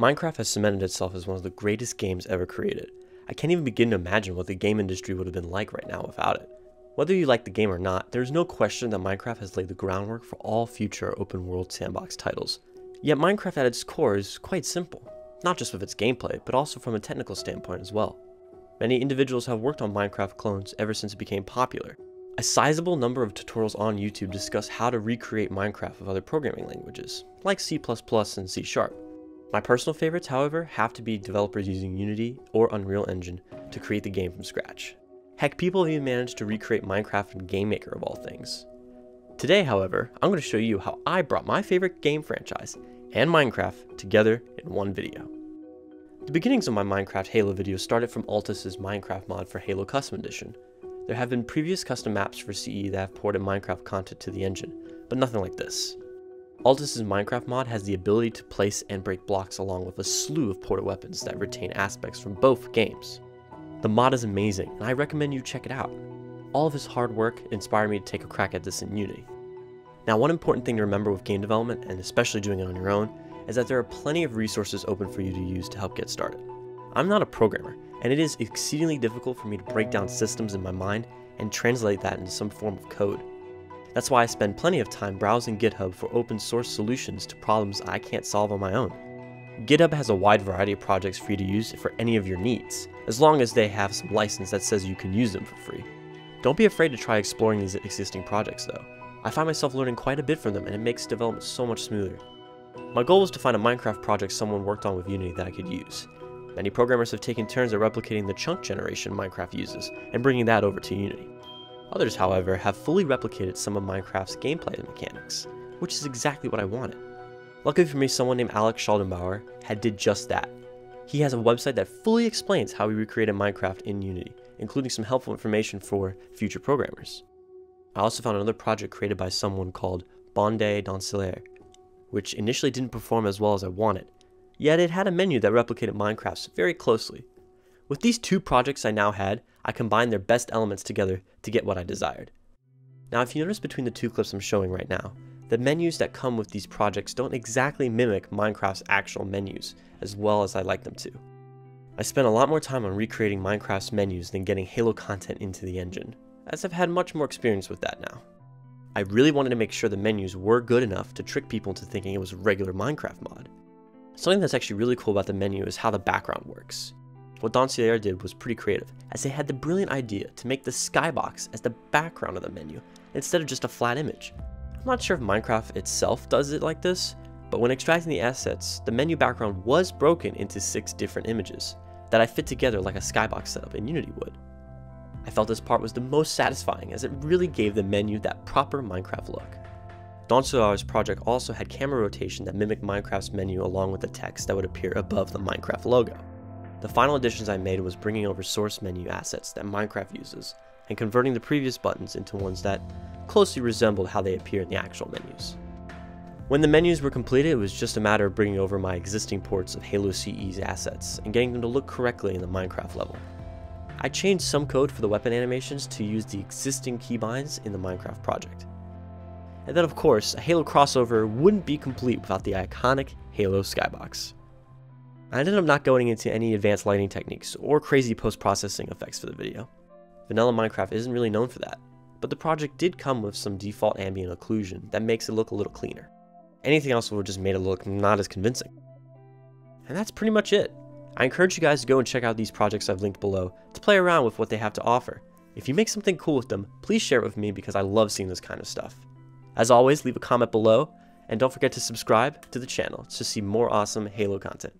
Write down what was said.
Minecraft has cemented itself as one of the greatest games ever created. I can't even begin to imagine what the game industry would have been like right now without it. Whether you like the game or not, there's no question that Minecraft has laid the groundwork for all future open world sandbox titles. Yet Minecraft at its core is quite simple, not just with its gameplay, but also from a technical standpoint as well. Many individuals have worked on Minecraft clones ever since it became popular. A sizable number of tutorials on YouTube discuss how to recreate Minecraft with other programming languages, like C++ and C Sharp. My personal favorites, however, have to be developers using Unity or Unreal Engine to create the game from scratch. Heck, people have even managed to recreate Minecraft in GameMaker of all things. Today, however, I'm going to show you how I brought my favorite game franchise and Minecraft together in one video. The beginnings of my Minecraft Halo video started from Altus's Minecraft mod for Halo Custom Edition. There have been previous custom maps for CE that have ported Minecraft content to the engine, but nothing like this. Altus's Minecraft mod has the ability to place and break blocks along with a slew of ported weapons that retain aspects from both games. The mod is amazing, and I recommend you check it out. All of his hard work inspired me to take a crack at this in Unity. Now one important thing to remember with game development, and especially doing it on your own, is that there are plenty of resources open for you to use to help get started. I'm not a programmer, and it is exceedingly difficult for me to break down systems in my mind and translate that into some form of code. That's why I spend plenty of time browsing GitHub for open source solutions to problems I can't solve on my own. GitHub has a wide variety of projects for you to use for any of your needs, as long as they have some license that says you can use them for free. Don't be afraid to try exploring these existing projects though. I find myself learning quite a bit from them and it makes development so much smoother. My goal was to find a Minecraft project someone worked on with Unity that I could use. Many programmers have taken turns at replicating the chunk generation Minecraft uses and bringing that over to Unity. Others, however, have fully replicated some of Minecraft's gameplay mechanics, which is exactly what I wanted. Luckily for me, someone named Alex Shedelbower had did just that. He has a website that fully explains how he recreated Minecraft in Unity, including some helpful information for future programmers. I also found another project created by someone called Bonde Dancillaire, which initially didn't perform as well as I wanted, yet it had a menu that replicated Minecraft's very closely. With these two projects I now had, I combined their best elements together to get what I desired. Now if you notice between the two clips I'm showing right now, the menus that come with these projects don't exactly mimic Minecraft's actual menus as well as I like them to. I spent a lot more time on recreating Minecraft's menus than getting Halo content into the engine, as I've had much more experience with that now. I really wanted to make sure the menus were good enough to trick people into thinking it was a regular Minecraft mod. Something that's actually really cool about the menu is how the background works. What Dancillaire did was pretty creative, as they had the brilliant idea to make the skybox as the background of the menu, instead of just a flat image. I'm not sure if Minecraft itself does it like this, but when extracting the assets, the menu background was broken into six different images that I fit together like a skybox setup in Unity would. I felt this part was the most satisfying as it really gave the menu that proper Minecraft look. Dancillaires project also had camera rotation that mimicked Minecraft's menu along with the text that would appear above the Minecraft logo. The final additions I made was bringing over source menu assets that Minecraft uses and converting the previous buttons into ones that closely resembled how they appear in the actual menus. When the menus were completed, it was just a matter of bringing over my existing ports of Halo CE's assets and getting them to look correctly in the Minecraft level. I changed some code for the weapon animations to use the existing keybinds in the Minecraft project. And then of course, a Halo crossover wouldn't be complete without the iconic Halo skybox. I ended up not going into any advanced lighting techniques or crazy post-processing effects for the video. Vanilla Minecraft isn't really known for that, but the project did come with some default ambient occlusion that makes it look a little cleaner. Anything else would have just made it look not as convincing. And that's pretty much it. I encourage you guys to go and check out these projects I've linked below to play around with what they have to offer. If you make something cool with them, please share it with me because I love seeing this kind of stuff. As always, leave a comment below, and don't forget to subscribe to the channel to see more awesome Halo content.